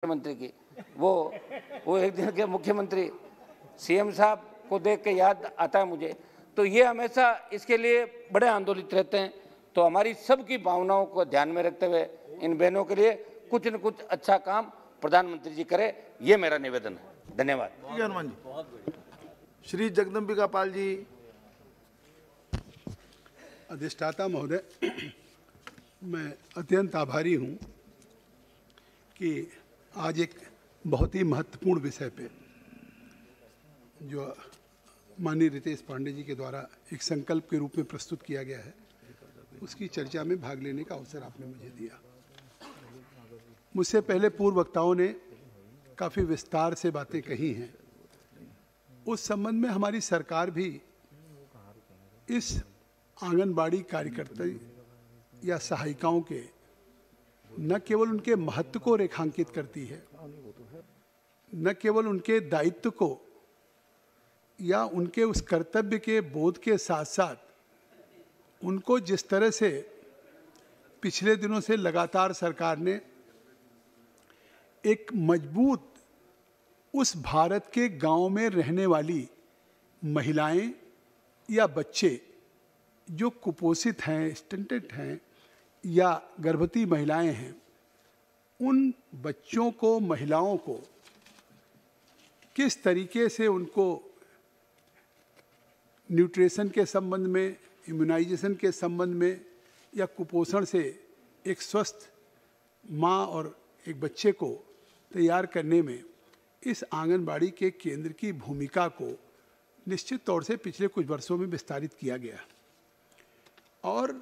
मुख्यमंत्री की। वो वो एक दिन के मुख्यमंत्री सीएम साहब को देख के याद आता है मुझे। तो ये हमेशा इसके लिए बड़े आंदोलित रहते हैं। तो हमारी सबकी भावनाओं को ध्यान में रखते हुए इन बहनों के लिए कुछ न कुछ अच्छा काम प्रधानमंत्री जी करे ये मेरा निवेदन है। धन्यवाद। हनुमान जी। श्री जगदम्बिका पाल जी। अधिष्ठाता महोदय मैं अत्यंत आभारी हूँ कि आज एक बहुत ही महत्वपूर्ण विषय पे जो माननीय रितेश पांडे जी के द्वारा एक संकल्प के रूप में प्रस्तुत किया गया है, उसकी चर्चा में भाग लेने का अवसर आपने मुझे दिया। मुझसे पहले पूर्व वक्ताओं ने काफ़ी विस्तार से बातें कही हैं। उस संबंध में हमारी सरकार भी इस आंगनबाड़ी कार्यकर्ता या सहायिकाओं के न केवल उनके महत्व को रेखांकित करती है, न केवल उनके दायित्व को या उनके उस कर्तव्य के बोध के साथ साथ उनको जिस तरह से पिछले दिनों से लगातार सरकार ने एक मज़बूत उस भारत के गाँव में रहने वाली महिलाएँ या बच्चे जो कुपोषित हैं, स्टंटेड हैं या गर्भवती महिलाएँ हैं, उन बच्चों को, महिलाओं को किस तरीके से उनको न्यूट्रिशन के संबंध में, इम्यूनाइजेशन के संबंध में या कुपोषण से एक स्वस्थ माँ और एक बच्चे को तैयार करने में इस आंगनबाड़ी के केंद्र की भूमिका को निश्चित तौर से पिछले कुछ वर्षों में विस्तारित किया गया। और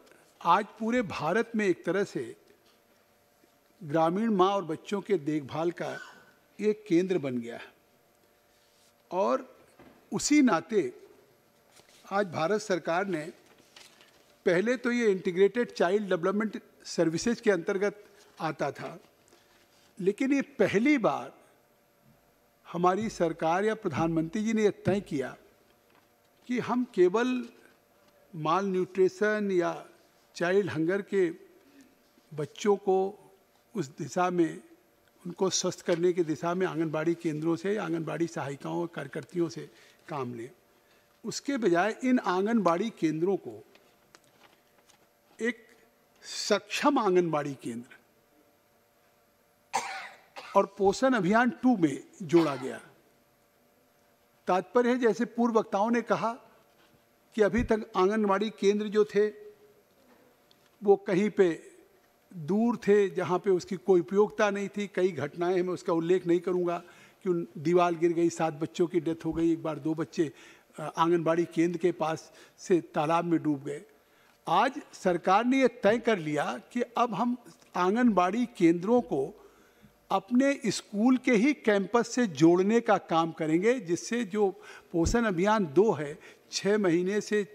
आज पूरे भारत में एक तरह से ग्रामीण माँ और बच्चों के देखभाल का एक केंद्र बन गया है। और उसी नाते आज भारत सरकार ने पहले तो ये इंटीग्रेटेड चाइल्ड डेवलपमेंट सर्विसेज़ के अंतर्गत आता था, लेकिन ये पहली बार हमारी सरकार या प्रधानमंत्री जी ने यह तय किया कि हम केवल माल न्यूट्रिशन या चाइल्ड हंगर के बच्चों को उस दिशा में, उनको स्वस्थ करने की दिशा में आंगनबाड़ी केंद्रों से आंगनबाड़ी सहायिकाओं और कार्यकर्तियों से काम लें। उसके बजाय इन आंगनबाड़ी केंद्रों को एक सक्षम आंगनबाड़ी केंद्र और पोषण अभियान टू में जोड़ा गया। तात्पर्य है, जैसे पूर्व वक्ताओं ने कहा कि अभी तक आंगनबाड़ी केंद्र जो थे वो कहीं पे दूर थे, जहाँ पे उसकी कोई उपयोगिता नहीं थी, कई घटनाएँ मैं उसका उल्लेख नहीं करूँगा कि दीवार गिर गई, सात बच्चों की डेथ हो गई, एक बार दो बच्चे आंगनबाड़ी केंद्र के पास से तालाब में डूब गए। आज सरकार ने यह तय कर लिया कि अब हम आंगनबाड़ी केंद्रों को अपने स्कूल के ही कैंपस से जोड़ने का काम करेंगे, जिससे जो पोषण अभियान दो है छः महीने से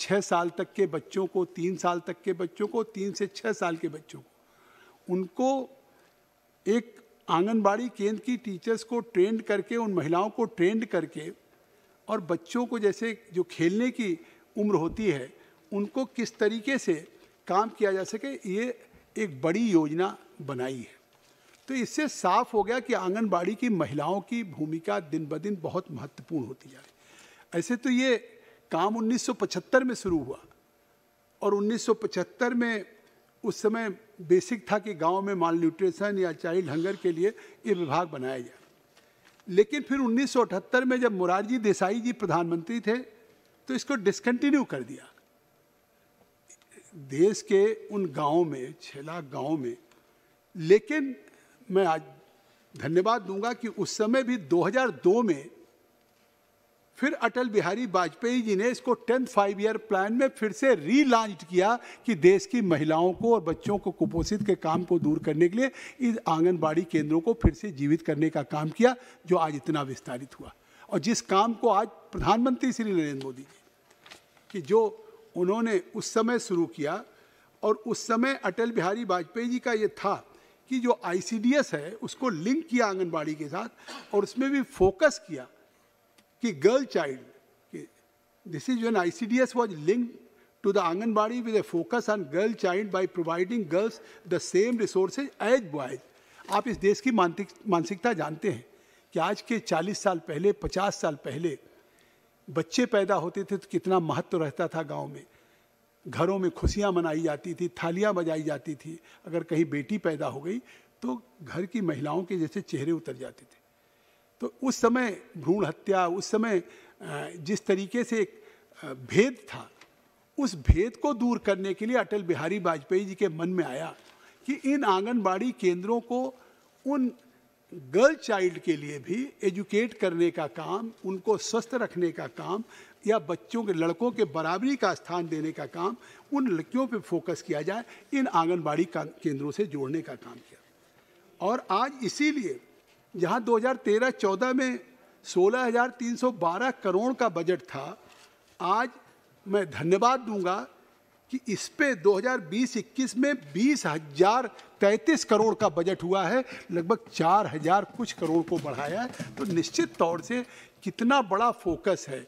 छः साल तक के बच्चों को, तीन साल तक के बच्चों को, तीन से छः साल के बच्चों को। उनको एक आंगनबाड़ी केंद्र की टीचर्स को ट्रेंड करके, उन महिलाओं को ट्रेंड करके, और बच्चों को जैसे जो खेलने की उम्र होती है, उनको किस तरीके से काम किया जा सके, ये एक बड़ी योजना बनाई है। तो इससे साफ़ हो गया कि आंगनबाड़ी की महिलाओं की भूमिका दिन ब दिन बहुत महत्वपूर्ण होती जा रही ऐसे तो ये काम 1975 में शुरू हुआ। और 1975 में उस समय बेसिक था कि गाँव में माल न्यूट्रिशन या चाइल्ड हंगर के लिए ये विभाग बनाया जाए लेकिन फिर 1978 में जब मुरारजी देसाई जी प्रधानमंत्री थे तो इसको डिसकंटिन्यू कर दिया। देश के उन गाँवों में, छह लाख गाँव में। लेकिन मैं आज धन्यवाद दूँगा कि उस समय भी 2002 में फिर अटल बिहारी वाजपेयी जी ने इसको टेंथ फाइव ईयर प्लान में फिर से रीलॉन्च किया कि देश की महिलाओं को और बच्चों को कुपोषित के काम को दूर करने के लिए इस आंगनबाड़ी केंद्रों को फिर से जीवित करने का काम किया, जो आज इतना विस्तारित हुआ। और जिस काम को आज प्रधानमंत्री श्री नरेंद्र मोदी जी कि जो उन्होंने उस समय शुरू किया, और उस समय अटल बिहारी वाजपेयी जी का ये था कि जो आईसीडीएस है, उसको लिंक किया आंगनबाड़ी के साथ और उसमें भी फोकस किया। कि girl child this is when ICDS was linked to the Anganwadi with a focus on girl child by providing girls the same resources as boys. आप इस देश की मानसिकता जानते हैं कि आज के 40 साल पहले 50 साल पहले बच्चे पैदा होते थे तो कितना महत्व रहता था गाँव में। घरों में खुशियाँ मनाई जाती थी, थालियाँ बजाई जाती थी। अगर कहीं बेटी पैदा हो गई तो घर की महिलाओं के जैसे चेहरे उतर जाते थे। तो उस समय भ्रूण हत्या, उस समय जिस तरीके से एक भेद था, उस भेद को दूर करने के लिए अटल बिहारी वाजपेयी जी के मन में आया कि इन आंगनबाड़ी केंद्रों को उन गर्ल चाइल्ड के लिए भी एजुकेट करने का काम, उनको स्वस्थ रखने का काम या बच्चों के, लड़कों के बराबरी का स्थान देने का काम, उन लड़कियों पे फोकस किया जाए, इन आंगनबाड़ी केंद्रों से जोड़ने का काम किया। और आज इसीलिए जहाँ 2013-14 में 16,312 करोड़ का बजट था। आज मैं धन्यवाद दूँगा कि इस पे 2020-21 में बीस हज़ार तैतीस करोड़ का बजट हुआ है। लगभग चार हज़ार कुछ करोड़ को बढ़ाया है। तो निश्चित तौर से कितना बड़ा फोकस है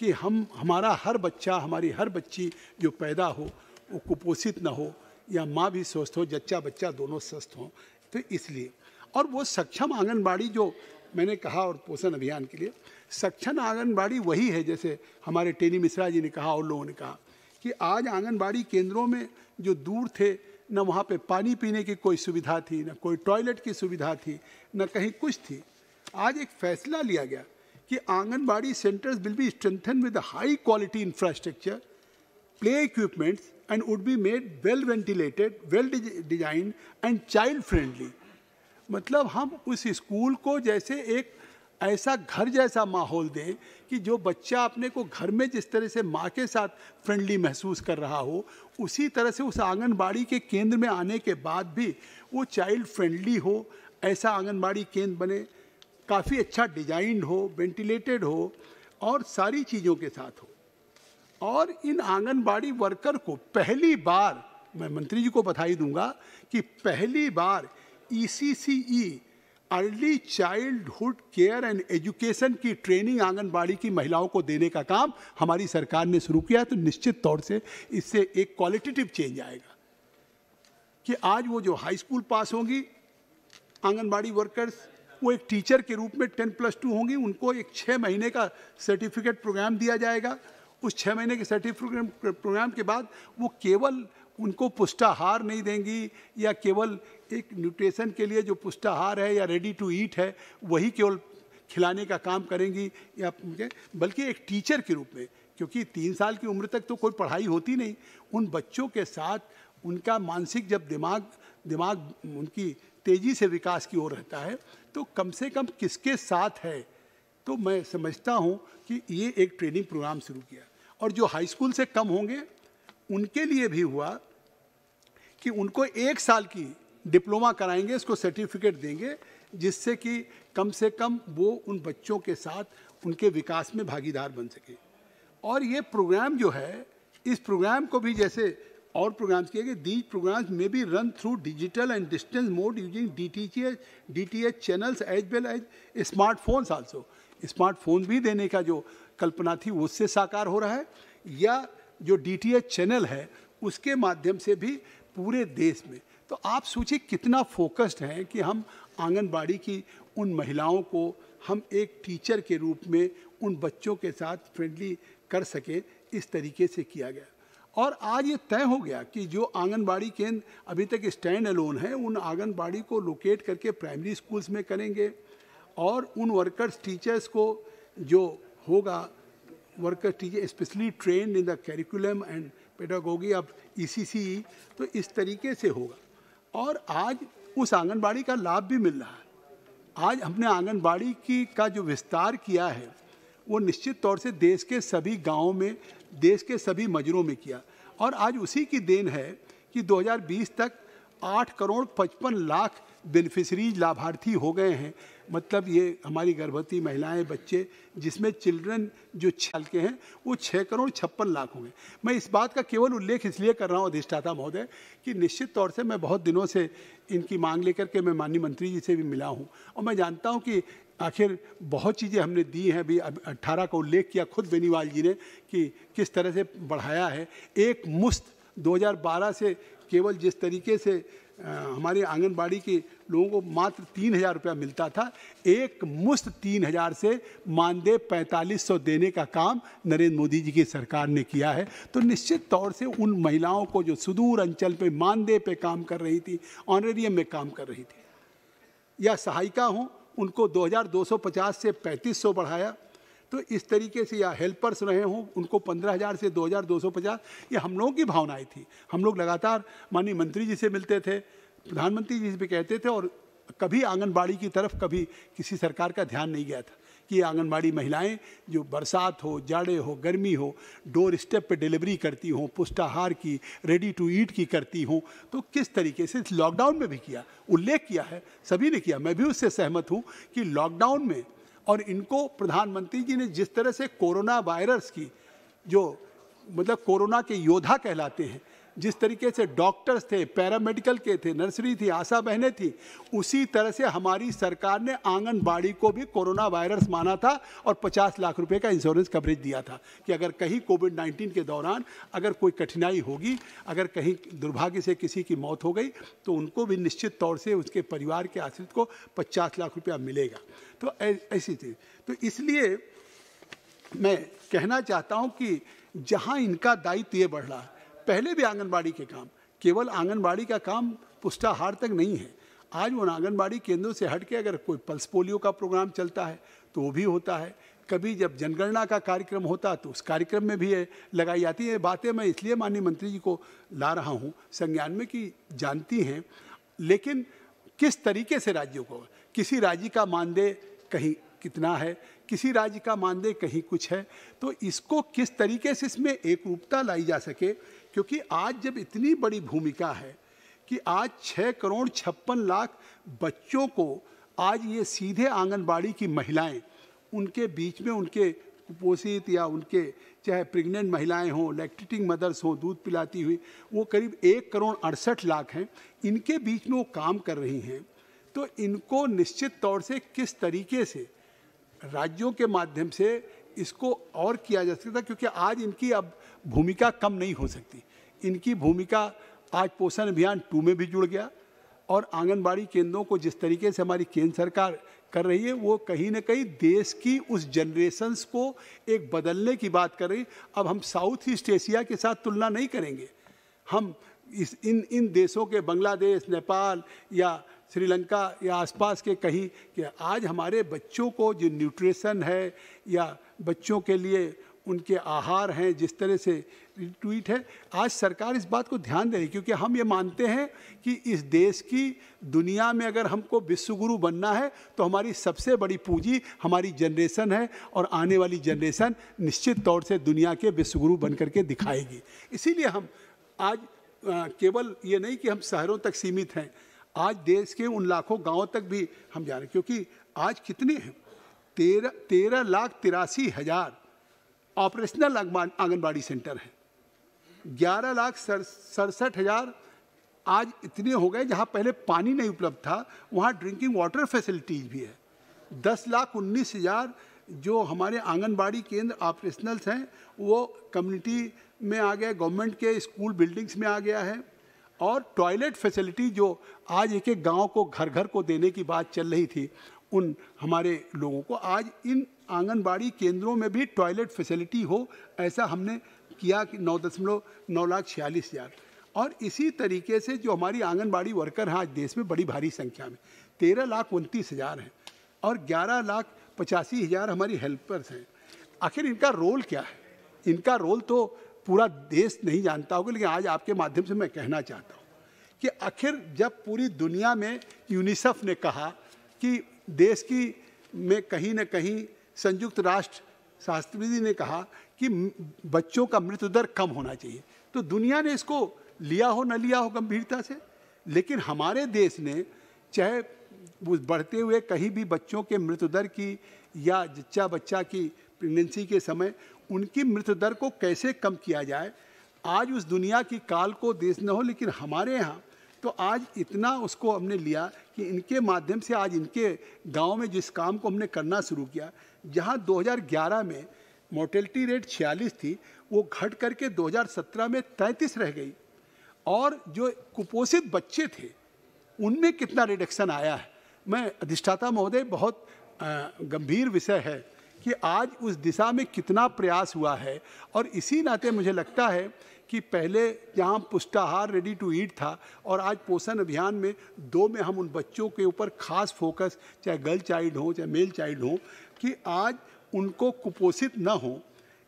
कि हम हमारा हर बच्चा हमारी हर बच्ची जो पैदा हो वो कुपोषित ना हो या माँ भी स्वस्थ हो जच्चा बच्चा दोनों स्वस्थ हों। तो इसलिए और वो सक्षम आंगनबाड़ी जो मैंने कहा और पोषण अभियान के लिए, सक्षम आंगनबाड़ी वही है जैसे हमारे टेनी मिश्रा जी ने कहा और लोगों ने कहा कि आज आंगनबाड़ी केंद्रों में जो दूर थे, न वहाँ पे पानी पीने की कोई सुविधा थी, न कोई टॉयलेट की सुविधा थी, न कहीं कुछ थी। आज एक फैसला लिया गया कि Anganwadi centres will be strengthen with high quality infrastructure, play equipments, and would be made well ventilated, well design and child friendly. मतलब हम उस स्कूल को जैसे एक ऐसा घर जैसा माहौल दें कि जो बच्चा अपने को घर में जिस तरह से माँ के साथ फ्रेंडली महसूस कर रहा हो, उसी तरह से उस आंगनबाड़ी के केंद्र में आने के बाद भी वो चाइल्ड फ्रेंडली हो, ऐसा आंगनबाड़ी केंद्र बने, काफ़ी अच्छा डिजाइंड हो वेंटिलेटेड हो और सारी चीज़ों के साथ हो। और इन आंगनबाड़ी वर्कर को पहली बार, मैं मंत्री जी को बधाई दूँगा कि पहली बार E C C E early childhood care and education की ट्रेनिंग आंगनबाड़ी की महिलाओं को देने का काम हमारी सरकार ने शुरू किया तो निश्चित तौर से इससे एक क्वालिटेटिव चेंज आएगा कि आज वो जो हाई स्कूल पास होंगी, आंगनबाड़ी वर्कर्स वो एक टीचर के रूप में टेन प्लस टू होंगी, उनको एक छः महीने का सर्टिफिकेट प्रोग्राम दिया जाएगा। उस छः महीने के सर्टिफिकेट प्रोग्राम के बाद वो केवल उनको पुष्टाहार नहीं देंगी या केवल एक न्यूट्रिशन के लिए जो पुष्टाहार है या रेडी टू ईट है, वही केवल खिलाने का काम करेंगी या बल्कि एक टीचर के रूप में, क्योंकि तीन साल की उम्र तक तो कोई पढ़ाई होती नहीं। उन बच्चों के साथ उनका मानसिक जब दिमाग दिमाग उनकी तेज़ी से विकास की ओर रहता है तो कम से कम किसके साथ है? तो मैं समझता हूँ कि ये एक ट्रेनिंग प्रोग्राम शुरू किया। और जो हाई स्कूल से कम होंगे, उनके लिए भी हुआ कि उनको एक साल की डिप्लोमा कराएँगे, इसको सर्टिफिकेट देंगे, जिससे कि कम से कम वो उन बच्चों के साथ उनके विकास में भागीदार बन सके। और ये प्रोग्राम जो है, इस प्रोग्राम को भी जैसे और प्रोग्राम्स किए गए these programmes may be run through digital and distance mode using D T H D T H channels as well as smartphones also smartphone भी देने का जो कल्पना थी उससे साकार हो रहा है। या जो डी टी एच चैनल है, उसके माध्यम से भी पूरे देश में। तो आप सोचिए कितना फोकस्ड है कि हम आंगनबाड़ी की उन महिलाओं को हम एक टीचर के रूप में उन बच्चों के साथ फ्रेंडली कर सकें, इस तरीके से किया गया। और आज ये तय हो गया कि जो आंगनबाड़ी केंद्र अभी तक स्टैंड अलोन है, उन आंगनबाड़ी को लोकेट करके प्राइमरी स्कूल्स में करेंगे और उन वर्कर्स टीचर्स को जो होगा worker teacher specially train in the curriculum and pedagogy इसी ईसीसी तो इस तरीके से होगा। और आज उस आंगनबाड़ी का लाभ भी मिल रहा है। आज हमने आंगनबाड़ी की, का जो विस्तार किया है, वो निश्चित तौर से देश के सभी गाँव में, देश के सभी मजरों में किया। और आज उसी की देन है कि 2020 तक 8 करोड़ 55 लाख बेनिफिशरीज लाभार्थी हो गए हैं। मतलब ये हमारी गर्भवती महिलाएँ, बच्चे, जिसमें चिल्ड्रन जो छल के हैं, वो छः करोड़ छप्पन लाख होंगे। मैं इस बात का केवल उल्लेख इसलिए कर रहा हूँ, अधिष्ठाता महोदय, कि निश्चित तौर से मैं बहुत दिनों से इनकी मांग लेकर के मैं माननीय मंत्री जी से भी मिला हूँ। और मैं जानता हूँ कि आखिर बहुत चीज़ें हमने दी हैं। अभी अट्ठारह का उल्लेख किया खुद बेनीवाल जी ने कि किस तरह से बढ़ाया है। एक मुश्त 2012 से केवल जिस तरीके से हमारे आंगनबाड़ी के लोगों को मात्र तीन हज़ार रुपया मिलता था, एक मुश्त तीन हज़ार से मानदेय पैंतालीस सौ देने का काम नरेंद्र मोदी जी की सरकार ने किया है। तो निश्चित तौर से उन महिलाओं को जो सुदूर अंचल पे मानदेय पे काम कर रही थी, ऑनरेरियम में काम कर रही थी, या सहायिका हों, उनको 2250 से 3500 बढ़ाया तो इस तरीके से या हेल्पर्स रहे हों, उनको पंद्रह हज़ार से दो हज़ार दो सौ पचास, ये हम लोगों की भावनाएँ थी। हम लोग लगातार माननीय मंत्री जी से मिलते थे, प्रधानमंत्री जी से भी कहते थे और कभी आंगनबाड़ी की तरफ़ कभी किसी सरकार का ध्यान नहीं गया था कि आंगनबाड़ी महिलाएँ जो बरसात हो, जाड़े हो, गर्मी हो डोर स्टेप पे डिलीवरी करती हों, पुष्टाहार की रेडी टू ईट की करती हों तो किस तरीके से लॉकडाउन में भी किया, उल्लेख किया है, सभी ने किया। मैं भी उससे सहमत हूँ कि लॉकडाउन में और इनको प्रधानमंत्री जी ने जिस तरह से कोरोना वायरस की, जो मतलब कोरोना के योद्धा कहलाते हैं जिस तरीके से डॉक्टर्स थे, पैरामेडिकल के थे, नर्सरी थी, आशा बहनें थी, उसी तरह से हमारी सरकार ने आंगनबाड़ी को भी कोरोना वायरस माना था और 50 लाख रुपए का इंश्योरेंस कवरेज दिया था कि अगर कहीं कोविड 19 के दौरान अगर कोई कठिनाई होगी, अगर कहीं दुर्भाग्य से किसी की मौत हो गई तो उनको भी निश्चित तौर से उसके परिवार के आश्रित को पचास लाख रुपया मिलेगा। तो ऐसी चीज़। तो इसलिए मैं कहना चाहता हूँ कि जहाँ इनका दायित्व ये बढ़ रहा है पहले भी आंगनबाड़ी के काम, केवल आंगनबाड़ी का काम पुष्टाहार तक नहीं है। आज उन आंगनबाड़ी केंद्रों से हट के अगर कोई पल्स पोलियो का प्रोग्राम चलता है तो वो भी होता है। कभी जब जनगणना का कार्यक्रम होता तो उस कार्यक्रम में भी लगाई जाती है। बातें मैं इसलिए माननीय मंत्री जी को ला रहा हूँ, संज्ञान में कि जानती हैं, लेकिन किस तरीके से राज्यों को, किसी राज्य का मानदेय कहीं कितना है, किसी राज्य का मानदेय कहीं कुछ है तो इसको किस तरीके से इसमें एक रूपता लाई जा सके क्योंकि आज जब इतनी बड़ी भूमिका है कि आज छः करोड़ छप्पन लाख बच्चों को आज ये सीधे आंगनबाड़ी की महिलाएँ, उनके बीच में उनके कुपोषित या उनके चाहे प्रेग्नेंट महिलाएँ हों लैक्टेटिंग मदर्स हों, दूध पिलाती हुई, वो करीब एक करोड़ अड़सठ लाख हैं, इनके बीच में वो काम कर रही हैं। तो इनको निश्चित तौर से किस तरीके से राज्यों के माध्यम से इसको और किया जा सकता क्योंकि आज इनकी अब भूमिका कम नहीं हो सकती। इनकी भूमिका आज पोषण अभियान टू में भी जुड़ गया और आंगनबाड़ी केंद्रों को जिस तरीके से हमारी केंद्र सरकार कर रही है, वो कहीं ना कहीं देश की उस जनरेशन्स को एक बदलने की बात कर रही। अब हम साउथ ईस्ट एशिया के साथ तुलना नहीं करेंगे। हम इस, इन इन देशों के बांग्लादेश नेपाल या श्रीलंका या आसपास के कहीं, कि आज हमारे बच्चों को जो न्यूट्रिशन है या बच्चों के लिए उनके आहार हैं जिस तरह से ट्वीट है। आज सरकार इस बात को ध्यान दे रही क्योंकि हम ये मानते हैं कि इस देश की दुनिया में अगर हमको विश्वगुरु बनना है तो हमारी सबसे बड़ी पूंजी हमारी जनरेशन है और आने वाली जनरेशन निश्चित तौर से दुनिया के विश्वगुरु बन करके दिखाएगी। इसीलिए हम आज आ, केवल ये नहीं कि हम शहरों तक सीमित हैं आज देश के उन लाखों गाँवों तक भी हम जा रहे हैं क्योंकि आज कितने हैं? तेरह तेरह लाख तिरासी हज़ार ऑपरेशनल आंगनबाड़ी सेंटर हैं। ग्यारह लाख सड़सठ हज़ार आज इतने हो गए जहाँ पहले पानी नहीं उपलब्ध था, वहाँ ड्रिंकिंग वाटर फैसिलिटीज़ भी है। दस लाख उन्नीस हज़ार जो हमारे आंगनबाड़ी केंद्र ऑपरेशनल्स हैं, वो कम्युनिटी में आ गया गवर्नमेंट के स्कूल बिल्डिंग्स में आ गया है। और टॉयलेट फैसिलिटी जो आज एक एक गाँव को घर घर को देने की बात चल रही थी, उन हमारे लोगों को आज इन आंगनबाड़ी केंद्रों में भी टॉयलेट फैसिलिटी हो, ऐसा हमने किया कि नौ दशमलव नौ लाख छियालीस हज़ार। और इसी तरीके से जो हमारी आंगनबाड़ी वर्कर हैं आज देश में बड़ी भारी संख्या में, तेरह लाख उनतीस हज़ार हैं और ग्यारह लाख पचासी हज़ार हमारी हेल्पर्स हैं। आखिर इनका रोल क्या है? इनका रोल तो पूरा देश नहीं जानता होगा, लेकिन आज आपके माध्यम से मैं कहना चाहता हूँ कि आखिर जब पूरी दुनिया में यूनिसेफ ने कहा कि देश की में कहीं न कहीं संयुक्त राष्ट्र शास्त्रविधि ने कहा कि बच्चों का मृत्यु दर कम होना चाहिए। तो दुनिया ने इसको लिया हो, न लिया हो गंभीरता से? लेकिन हमारे देश ने, चाहे बढ़ते हुए कहीं भी बच्चों के मृत्यु दर की या जच्चा बच्चा की प्रेगनेंसी के समय, उनकी मृत्यु दर को कैसे कम किया जाए? आज उस दुनिया की काल को देश न हो, लेकिन हमारे यहाँ तो आज इतना उसको हमने लिया कि इनके माध्यम से आज इनके गाँव में जिस काम को हमने करना शुरू किया जहाँ 2011 में मोर्टेलिटी रेट 46 थी, वो घट करके 2017 में 33 रह गई। और जो कुपोषित बच्चे थे, उनमें कितना रिडक्शन आया है? मैं अधिष्ठाता महोदय, बहुत गंभीर विषय है। कि आज उस दिशा में कितना प्रयास हुआ है। और इसी नाते मुझे लगता है कि पहले जहाँ पुष्टाहार रेडी टू ईट था और आज पोषण अभियान में दो में हम उन बच्चों के ऊपर खास फोकस चाहे गर्ल चाइल्ड हो, चाहे मेल चाइल्ड हो, कि आज उनको कुपोषित न हो।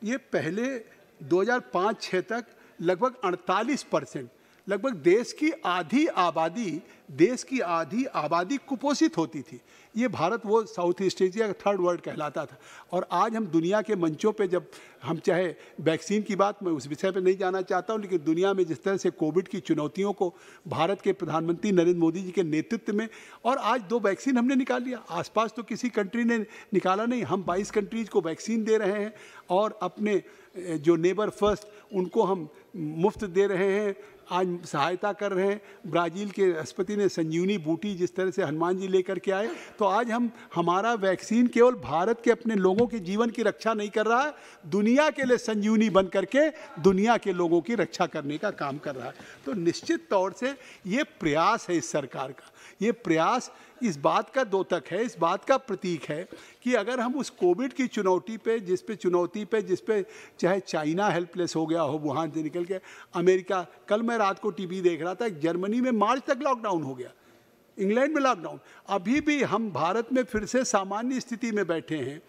ये पहले 2005-6 तक लगभग 48 परसेंट, लगभग देश की आधी आबादी, देश की आधी आबादी कुपोषित होती थी। ये भारत वो साउथ ईस्ट एशिया का थर्ड वर्ल्ड कहलाता था। और आज हम दुनिया के मंचों पे जब हम चाहे वैक्सीन की बात मैं उस विषय पे नहीं जाना चाहता हूँ, लेकिन दुनिया में जिस तरह से कोविड की चुनौतियों को भारत के प्रधानमंत्री नरेंद्र मोदी जी के नेतृत्व में और आज दो वैक्सीन हमने निकाल लिया। आसपास तो किसी कंट्री ने निकाला नहीं, हम बाईस कंट्रीज़ को वैक्सीन दे रहे हैं और अपने जो नेबर फ़र्स्ट, उनको हम मुफ़्त दे रहे हैं। आज सहायता कर रहे हैं। ब्राज़ील के राष्ट्रपति ने संजीवनी बूटी जिस तरह से हनुमान जी लेकर के आए तो आज हम, हमारा वैक्सीन केवल भारत के अपने लोगों के जीवन की रक्षा नहीं कर रहा है दुनिया के लिए संजीवनी बन करके दुनिया के लोगों की रक्षा करने का काम कर रहा है। तो निश्चित तौर से ये प्रयास है इस सरकार का। ये प्रयास इस बात का दोतक है, इस बात का प्रतीक है कि अगर हम उस कोविड की चुनौती पे, जिस पे चुनौती पे, जिस पे चाहे चाइना हेल्पलेस हो गया हो, वुहान से निकल के, अमेरिका, कल मैं रात को टीवी देख रहा था, जर्मनी में मार्च तक लॉकडाउन हो गया, इंग्लैंड में लॉकडाउन। अभी भी हम भारत में फिर से सामान्य स्थिति में बैठे हैं।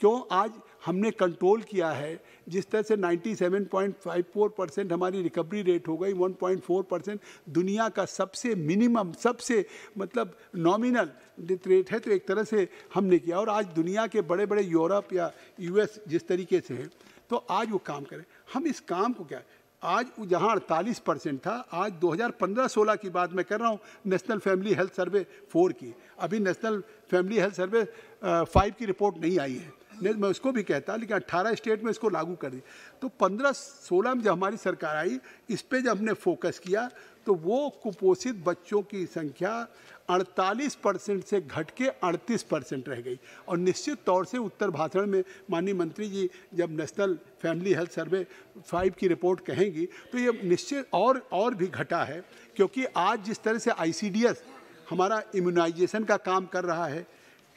क्यों? आज हमने कंट्रोल किया है, जिस तरह से 97.54 परसेंट हमारी रिकवरी रेट हो गई 1.4 परसेंट दुनिया का सबसे मिनिमम सबसे मतलब नॉमिनल रेट है तो एक तरह से हमने किया। और आज दुनिया के बड़े बड़े यूरोप या यूएस जिस तरीके से हैं तो आज वो काम करें। हम इस काम को क्या, आज जहाँ अड़तालीस परसेंट था, आज 2015-16 की बात मैं कर रहा हूँ National Family Health Survey four की। अभी National Family Health Survey five की रिपोर्ट नहीं आई है। नहीं, मैं उसको भी कहता, लेकिन 18 स्टेट में इसको लागू कर दी तो 15-16 में जब हमारी सरकार आई, इस पर जब हमने फोकस किया तो वो कुपोषित बच्चों की संख्या 48 परसेंट से घट के 38 परसेंट रह गई। और निश्चित तौर से उत्तर भाषण में माननीय मंत्री जी जब national family health survey five की रिपोर्ट कहेंगी तो ये निश्चित और और भी घटा है, क्योंकि आज जिस तरह से आईसीडीएस हमारा इम्यूनाइजेशन का काम कर रहा है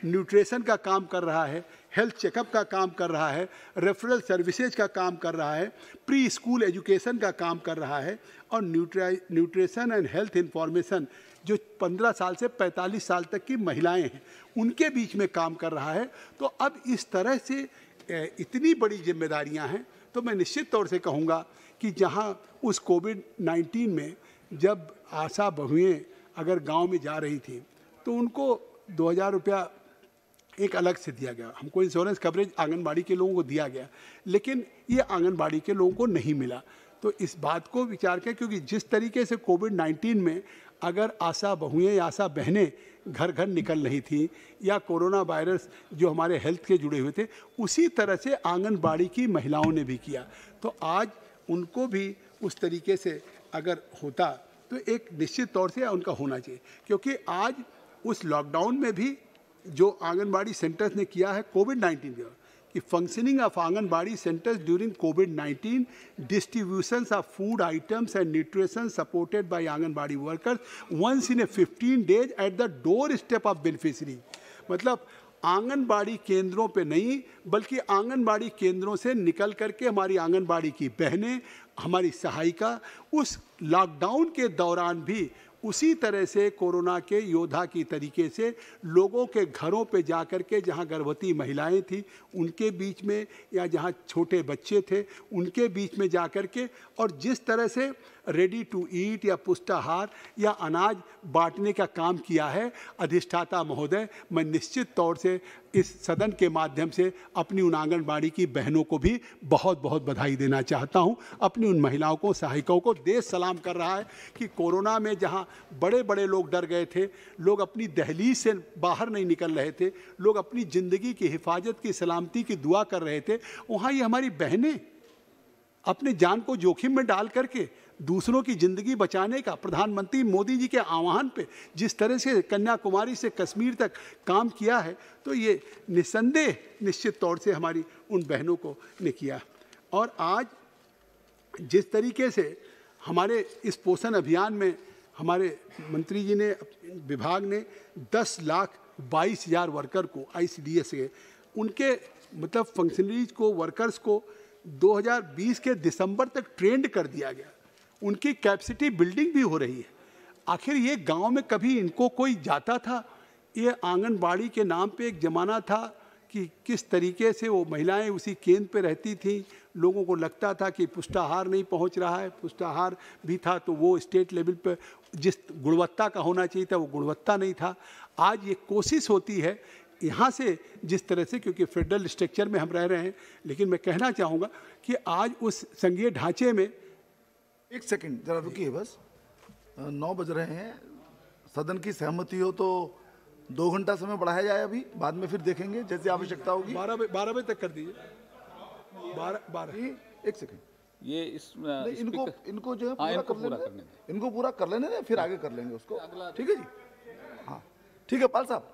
न्यूट्रिशन का काम कर रहा है हेल्थ चेकअप का काम कर रहा है, रेफरल सर्विसेज़ का काम कर रहा है प्री स्कूल एजुकेशन का काम कर रहा है और न्यूट्रिशन एंड हेल्थ इंफॉर्मेशन जो 15 साल से 45 साल तक की महिलाएँ हैं, उनके बीच में काम कर रहा है। तो अब इस तरह से इतनी बड़ी जिम्मेदारियाँ हैं तो मैं निश्चित तौर से कहूँगा कि जहाँ उस कोविड 19 में जब आशा बहुएँ अगर गाँव में जा रही थी तो उनको दो हज़ार रुपया एक अलग से दिया गया। हमको इंश्योरेंस कवरेज आंगनबाड़ी के लोगों को दिया गया, लेकिन ये आंगनबाड़ी के लोगों को नहीं मिला। तो इस बात को विचार किया, क्योंकि जिस तरीके से कोविड 19 में अगर आशा बहुएँ या आशा बहनें घर घर निकल रही थी, या कोरोना वायरस जो हमारे हेल्थ के जुड़े हुए थे, उसी तरह से आंगनबाड़ी की महिलाओं ने भी किया। तो आज उनको भी उस तरीके से अगर होता तो एक निश्चित तौर से उनका होना चाहिए, क्योंकि आज उस लॉकडाउन में भी जो आंगनबाड़ी सेंटर्स ने किया है कोविड नाइन्टीन का, कि functioning of anganwadi centres during covid nineteen distribution of food items and nutrition supported by anganwadi workers once in a fifteen days at the door step of beneficiary मतलब आंगनबाड़ी केंद्रों पे नहीं, बल्कि आंगनबाड़ी केंद्रों से निकल करके हमारी आंगनबाड़ी की बहनें, हमारी सहायिका, उस लॉकडाउन के दौरान भी उसी तरह से कोरोना के योद्धा की तरीके से लोगों के घरों पे जा कर के जहाँ गर्भवती महिलाएँ थी, उनके बीच में या जहाँ छोटे बच्चे थे, उनके बीच में जा कर के और जिस तरह से रेडी टू ईट या पुष्टाहार या अनाज बांटने का काम किया है अधिष्ठाता महोदय, मैं निश्चित तौर से इस सदन के माध्यम से अपनी उन आंगनबाड़ी की बहनों को भी बहुत बहुत बधाई देना चाहता हूँ। अपनी उन महिलाओं को, सहायिकाओं को देश सलाम कर रहा है कि कोरोना में जहाँ बड़े बड़े लोग डर गए थे, लोग अपनी दहलीज से बाहर नहीं निकल रहे थे, लोग अपनी ज़िंदगी की हिफाजत की, सलामती की दुआ कर रहे थे, वहाँ ये हमारी बहनें अपने जान को जोखिम में डाल करके दूसरों की ज़िंदगी बचाने का प्रधानमंत्री मोदी जी के आह्वान पे जिस तरह से कन्याकुमारी से कश्मीर तक काम किया है तो ये निसंदेह निश्चित तौर से हमारी उन बहनों को ने किया। और आज जिस तरीके से हमारे इस पोषण अभियान में हमारे मंत्री जी ने, विभाग ने 10 लाख बाईस हज़ार वर्कर को, आईसीडीएस के उनके मतलब फंक्शनरीज को वर्कर्स को 2020 के दिसंबर तक ट्रेंड कर दिया गया। उनकी कैपेसिटी बिल्डिंग भी हो रही है। आखिर ये गाँव में कभी इनको कोई जाता था? ये आंगनबाड़ी के नाम पे एक ज़माना था कि किस तरीके से वो महिलाएँ उसी केंद्र पे रहती थीं। लोगों को लगता था कि पुष्टाहार नहीं पहुँच रहा है, पुष्टाहार भी था तो वो स्टेट लेवल पे जिस गुणवत्ता का होना चाहिए था, वो गुणवत्ता नहीं था। आज ये कोशिश होती है यहाँ से जिस तरह से, क्योंकि फेडरल स्ट्रक्चर में हम रह रहे हैं, लेकिन मैं कहना चाहूँगा कि आज उस संघीय ढांचे में एक सेकंड जरा रुकिए बस। नौ बज रहे हैं। सदन की सहमति हो तो दो घंटा समय बढ़ाया जाए अभी बाद में फिर देखेंगे जैसे आवश्यकता होगी। बारह बजे बारह बजे तक कर दीजिए। बारह बारह। एक सेकंड। ये इस इनको इनको जो है हाँ, पूरा कर पूरा लेने करने इनको पूरा कर लेने दें फिर आगे कर लेंगे उसको। ठीक है जी? हाँ। ठीक है पाल साहब।